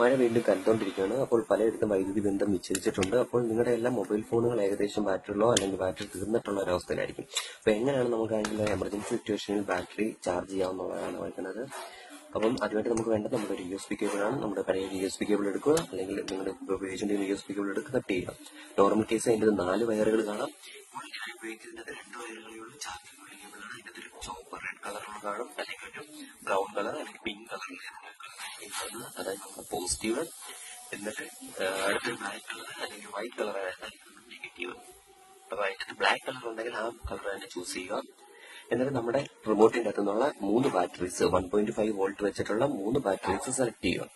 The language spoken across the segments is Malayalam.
മഴ വീണ്ടും കണ്ടുകൊണ്ടിരിക്കുകയാണ്. അപ്പോൾ പലയിടത്തും വൈദ്യുതി ബന്ധം വിച്ഛേദിച്ചിട്ടുണ്ട്. അപ്പോൾ നിങ്ങളുടെ എല്ലാ മൊബൈൽ ഫോണുകൾ ഏകദേശം ബാറ്ററിയിലോ അല്ലെങ്കിൽ ബാറ്ററി തീർന്നിട്ടുള്ള ഒരു അവസ്ഥയിലായിരിക്കും. അപ്പോൾ എങ്ങനെയാണ് അതിന്റെ എമർജൻസി സിറ്റുവേഷനിൽ ബാറ്ററി ചാർജ് ചെയ്യാവുന്നതാണ് വയ്ക്കുന്നത്? അപ്പം അതിനായിട്ട് നമുക്ക് വേണ്ടത് നമ്മുടെ ഒരു യു എസ് ബി കേബിളാണ് നമ്മുടെ പഴയ യു എസ് പി കേബിൾ എടുക്കുക. അല്ലെങ്കിൽ നിങ്ങളുടെ ഉപയോഗിച്ചിട്ടുണ്ടെങ്കിൽ യു എസ് പി കേബിൾ എടുക്കുക. കട്ട് ചെയ്യുക. നോർമൽ കേസ് അതിന്റെ നാല് വയറുകൾ കാണാം. രണ്ട് അതിന്റെ ഒരു റെഡ് ബ്രൗൺ കളർ അല്ലെങ്കിൽ പിങ്ക് കളറിൽ അതായത് പോസിറ്റീവ് എന്നിട്ട് അടുത്തൊരു ബ്ലാക്ക് കളർ അല്ലെങ്കിൽ വൈറ്റ് കളർ നെഗറ്റീവ് അപ്പൊ അതിനകത്ത് ബ്ലാക്ക് കളർ ഉണ്ടെങ്കിൽ ആ കളർ തന്നെ ചൂസ് ചെയ്യുക. എന്നിട്ട് നമ്മുടെ റിമോട്ടിന്റെ അകത്തുനിന്നുള്ള മൂന്ന് batteries one point five volt വെച്ചിട്ടുള്ള മൂന്ന് ബാറ്ററീസ് സെലക്ട് ചെയ്യുക.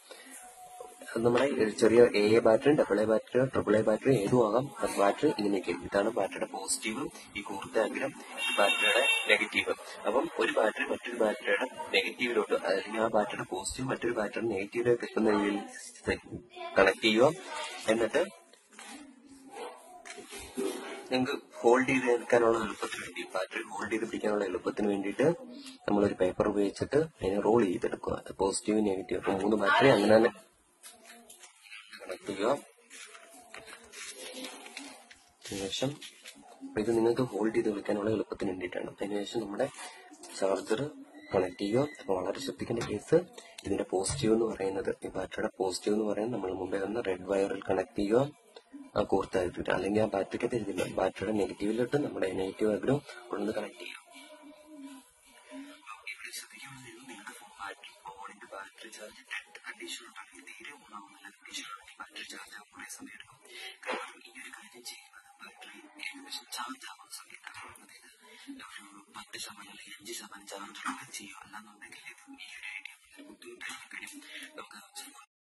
നമ്മുടെ ചെറിയ A A battery double A battery triple A battery ഏതും ആകാം ബാറ്ററി ഇങ്ങനെയൊക്കെ ഇതാണ് ബാറ്ററിയുടെ പോസിറ്റീവ് ഈ കൂർത്ത അഗ്രം ബാറ്ററിയുടെ നെഗറ്റീവ് അപ്പം ഒരു ബാറ്ററി മറ്റൊരു ബാറ്ററിയുടെ നെഗറ്റീവിലോട്ട് അല്ലെങ്കിൽ ആ ബാറ്ററിയുടെ പോസിറ്റീവ് മറ്റൊരു ബാറ്ററി നെഗറ്റീവിലേക്ക് എത്തുന്ന രീതിയിൽ കണക്ട് ചെയ്യുക. എന്നിട്ട് നിങ്ങൾക്ക് ഹോൾഡ് ചെയ്ത് എടുക്കാനുള്ള എളുപ്പത്തിന് വേണ്ടി ബാറ്ററി ഹോൾഡ് ചെയ്ത് പിടിക്കാനുള്ള എളുപ്പത്തിന് വേണ്ടിയിട്ട് നമ്മളൊരു പേപ്പർ ഉപയോഗിച്ചിട്ട് അതിനെ റോൾ ചെയ്തെടുക്കുക. പോസിറ്റീവ് നെഗറ്റീവ് അപ്പൊ മൂന്ന് ബാറ്ററി അങ്ങനെ തന്നെ കണക്ട് ചെയ്യുക ഇത് നിങ്ങൾക്ക് ഹോൾഡ് ചെയ്ത് വെക്കാനുള്ള എളുപ്പത്തിന് വേണ്ടിയിട്ടാണ്. അതിനുശേഷം നമ്മുടെ ചാർജർ കണക്ട് ചെയ്യുക. അപ്പൊ വളരെ ശ്രദ്ധിക്കേണ്ട കേസ് ഇതിന്റെ പോസിറ്റീവ് എന്ന് പറയുന്നത് ഈ ബാറ്ററിയുടെ പോസിറ്റീവ് എന്ന് പറയുന്നത് നമ്മൾ മുമ്പേ തന്നെ റെഡ് വയറിൽ കണക്ട് ചെയ്യുക. കോർത്ത് എത്തിയിട്ട് അല്ലെങ്കിൽ ആ ബാറ്ററിക്ക് തിരിച്ചില്ല ബാറ്ററിയുടെ നെഗറ്റീവിലിട്ട് നമ്മുടെ നെഗറ്റീവ് ആഗ്രഹം കൊണ്ടുവന്ന് കണക്ട് ചെയ്യും. ചാർജ് ഡെഡ് കണ്ടീഷനിലോട്ടാണെങ്കിൽ ബാറ്ററി ചാർജ് ബാറ്ററി ചാർജ് സമയത്താണ് അതായത് ഒരു പത്ത് ശതമാനം അല്ലെങ്കിൽ അഞ്ച് ശതമാനം ചാർജ് ഉണ്ടെങ്കിൽ ചെയ്യും അല്ലാന്നുണ്ടെങ്കിൽ ഇത്